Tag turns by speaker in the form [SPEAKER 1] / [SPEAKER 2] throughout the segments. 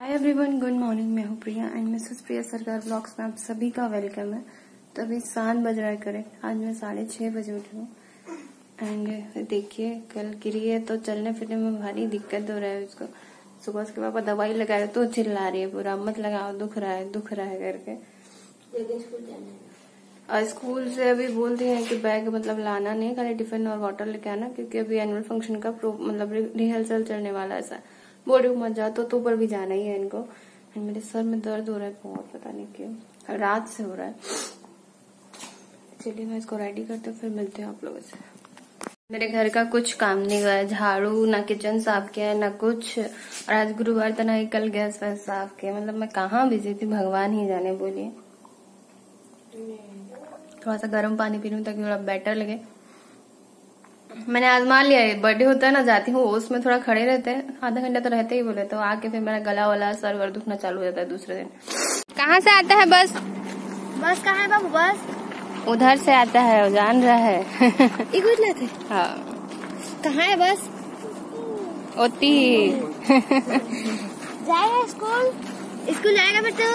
[SPEAKER 1] Hi everyone good morning मैं हूँ प्रिया and Mrs प्रिया सरकार ब्लॉग्स में आप सभी का वेलकम है। तो अभी सात बज रहा है करेक्ट आज मैं साढ़े छह बजे उठी हूँ। एंड देखिए कल गिरी है तो चलने फिरने में भारी दिक्कत हो रहा है उसको। सुबह उसके पापा दवाई लगाए तो चिल्ला रही है पूरा। मत लगाओ दुख रहा है दुख रहा है करके। और स्कूल से अभी बोल दिए हैं कि बैग मतलब लाना नहीं खाली टिफ़िन और वाटर लेके आना क्योंकि अभी एनुअल फ़ंक्शन का मतलब रिहर्सल चलने वाला है ऐसा। बोल रही मत जाओ तो तो ऊपर भी जाना ही है इनको। एंड मेरे सर में दर्द हो रहा है बहुत पता नहीं क्यों। रात से हो रहा है। चलिए मैं इसको रेडी करती फिर मिलते हैं आप लोगों से। मेरे घर का कुछ काम नहीं हुआ है। झाड़ू ना किचन साफ़ किया है ना कुछ। और आज गुरुवार था ना कल गैस वैस साफ़ किया मतलब मैं कहाँ बिज़ी थी भगवान ही जाने बोलिए। थोड़ा सा गर्म पानी पी लूँ ताकि थोड़ा बेटर लगे। मैंने आजमा लिया है बर्थडे होता है ना जाती हूँ उसमें थोड़ा खड़े रहते हैं। आधा घंटा तो रहते ही बोले तो आके फिर मेरा गला वाला सर वर दुखना चालू हो जाता है दूसरे दिन। कहाँ से आता है बस?
[SPEAKER 2] बस कहाँ है बाबू बस?
[SPEAKER 1] उधर से आता है वो जान रहा है। हाँ?
[SPEAKER 2] कहाँ है बस?
[SPEAKER 1] ओती
[SPEAKER 2] जाएगा स्कूल? स्कूल जाएगा बेटू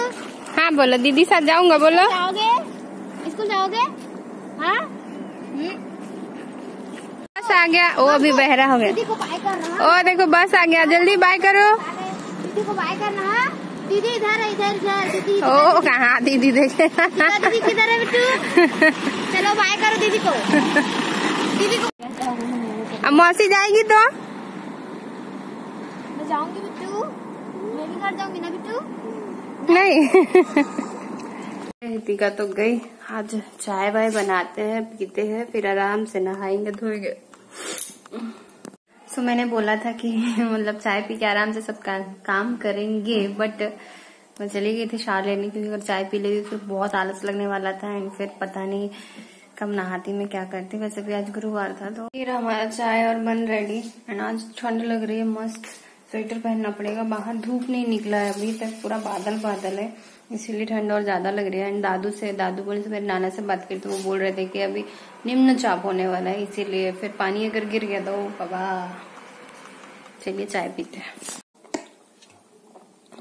[SPEAKER 1] हाँ बोलो दीदी साथ जाऊँगा बोलो।
[SPEAKER 2] जाओगे? स्कूल जाओगे? हाँ?
[SPEAKER 1] बस आ गया। वो अभी बहरा हो गया। ओ देखो बस आ गया। जल्दी बाय करो।
[SPEAKER 2] दीदी को बाय करना। हाँ दीदी इधर। इधर
[SPEAKER 1] ओ कहाँ? दीदी देखे।
[SPEAKER 2] दीदी किधर है बेटू चलो बाय करो दीदी को। दीदी को
[SPEAKER 1] अब मौसी जाएगी तो?
[SPEAKER 2] मैं जाऊँगी बिट्टू। मैं भी घर जाऊँगी ना बिट्टू?
[SPEAKER 1] नहीं। टीका तो गई। आज चाय वाय बनाते हैं पीते हैं फिर आराम से नहाएँगे धोएँगे। सो मैंने बोला था कि मतलब चाय पी के आराम से सब का, काम करेंगे बट मैं चली गई थी शार लेने क्योंकि अगर चाय पी लेती फिर बहुत आलस लगने वाला था एंड फिर पता नहीं कब नहाती मैं क्या करती। वैसे भी आज गुरुवार था तो फिर हमारा चाय और बन रेडी एंड आज ठंड लग रही है मस्त। स्वेटर पहनना पड़ेगा। बाहर धूप नहीं निकला है अभी तक, पूरा बादल बादल है। इसीलिए ठंड और ज़्यादा लग रही है। एंड दादू से, दादू बोले से, मेरे नाना से बात करी तो वो बोल रहे थे कि अभी निम्न चाप होने वाला है, इसीलिए फिर पानी अगर गिर गया तो बाबा। चलिए चाय पीते हैं।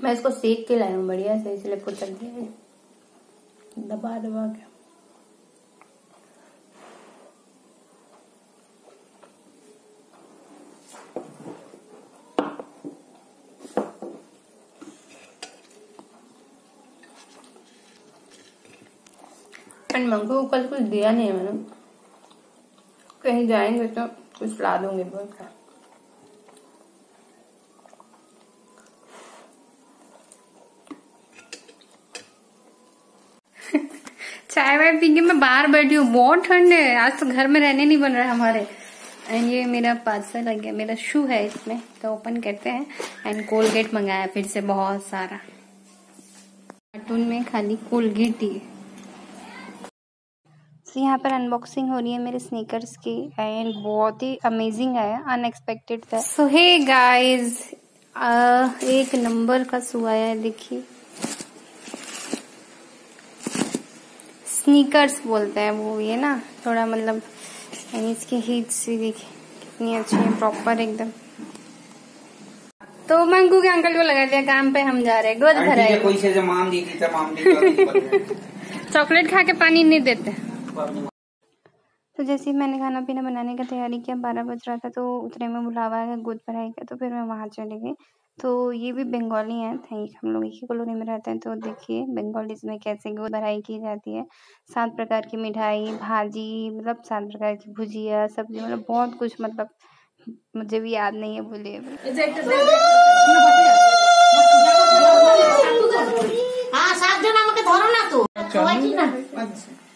[SPEAKER 1] मैं इसको सेक के लाई हूँ, बढ़िया से, इसलिए है। दबा दबा के। एंड मंगू को कल कुछ दिया नहीं है मैंने। कहीं जाएँगे तो कुछ ला दूँगी बोल कर चाय वाय पी के मैं बाहर बैठी हूँ, बहुत ठंड है। आज तो घर में रहने नहीं बन रहा हमारे। एंड ये मेरा पार्सल आ गया, मेरा शू है इसमें तो ओपन करते हैं। एंड कोलगेट मंगाया फिर से बहुत सारा। कार्टून में खाली कोलगेट ही। यहाँ पर अनबॉक्सिंग हो रही है मेरे स्नीकर्स की एंड बहुत ही अमेजिंग है अनएक्सपेक्टेड था सो हे गाइस एक नंबर का आया है देखिए। स्नीकर्स बोलते हैं वो ये ना थोड़ा मतलब इसकी हीट सी देखिए कितनी अच्छी है प्रॉपर एकदम। तो मंगू के अंकल को लगा दिया काम पे हम जा रहे हैं गोद
[SPEAKER 3] आंटी
[SPEAKER 1] भराए
[SPEAKER 3] के कोई से माम दी थी तमाम दी
[SPEAKER 1] चॉकलेट खा के पानी नहीं देते। तो जैसे ही मैंने खाना पीना बनाने का तैयारी किया बारह बज रहा था तो उतने में बुलावा है गोद भराई का तो फिर मैं वहाँ चली गई तो ये भी बंगाली हैं थैंक हम लोग एक ही कॉलोनी में रहते हैं तो देखिए बंगालीज में कैसे गोद भराई की जाती है सात प्रकार की मिठाई भाजी मतलब सात प्रकार की भुजिया सब्जी मतलब बहुत कुछ मतलब मुझे भी याद नहीं है बोलिए
[SPEAKER 2] हाँ सात जन আমাকে ধরো না তো খাওয়াইছি না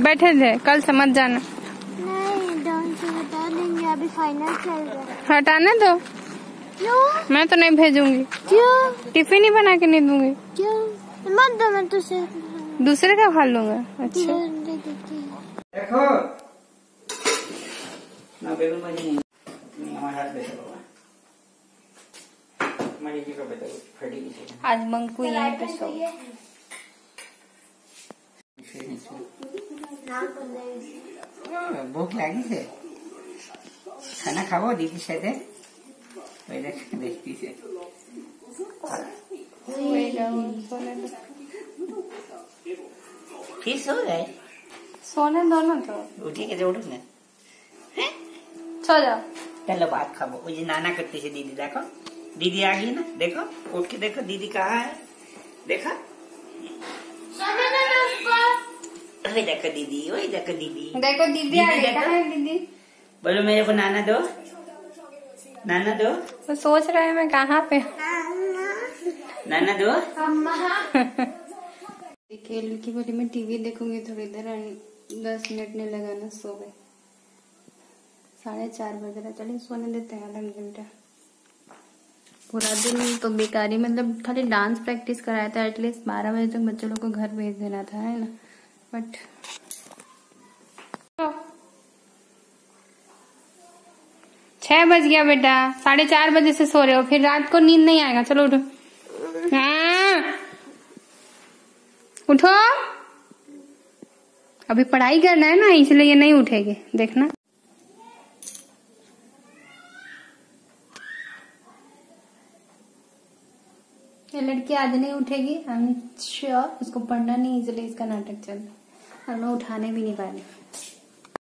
[SPEAKER 1] बैठे थे कल समझ जाना। हटाने दो। मैं तो नहीं भेजूँगी।
[SPEAKER 2] क्यों?
[SPEAKER 1] टिफ़िन ही बना के नहीं दूँगी।
[SPEAKER 2] क्यों? मत दो मैं तुझे
[SPEAKER 1] दूसरे का खा लूँगा। अच्छा। आज मंकू यहाँ पे सो।
[SPEAKER 3] हाँ, भूख
[SPEAKER 1] लगी છે ખાના ખાવો
[SPEAKER 3] फिर सो गए
[SPEAKER 1] सोने तो।
[SPEAKER 3] उठी के जोड़ू ना
[SPEAKER 1] जाओ
[SPEAKER 3] चलो। बात खाओ। वो नाना करती है दीदी देखो। दीदी आ गई ना देखो। उठ के देखो दीदी कहा है? देखा? देखो दीदी वही देखो दीदी।
[SPEAKER 1] देखो दीदी आ
[SPEAKER 3] दीदी
[SPEAKER 1] गई। कहाँ है दीदी?
[SPEAKER 3] बोलो मेरे को नाना दो। नाना दो।
[SPEAKER 1] वो सोच रहे हैं मैं कहाँ पे
[SPEAKER 3] नाना दो।
[SPEAKER 1] देखिए लड़की बोली मैं टीवी देखूँगी थोड़ी देर दस मिनट नहीं लगाना सो गए साढ़े चार बज रहा चलिए सोने देते हैं आधा घंटा। पूरा दिन तो बेकारी मतलब खाली डांस प्रैक्टिस कराया था एटलीस्ट बारह बजे तक बच्चों लोग को घर भेज देना था है ना? बट छह बज गया बेटा, साढ़े चार बजे से सो रहे हो, फिर रात को नींद नहीं आएगा, चलो उठो। हाँ। उठो। अभी पढ़ाई करना है ना, इसलिए ये नहीं उठेगी, देखना। ये लड़की आज नहीं उठेगी आई एम श्योर उसको पढ़ना नहीं, इसलिए इसका नाटक चल रहा और मैं उठाने भी नहीं पा रही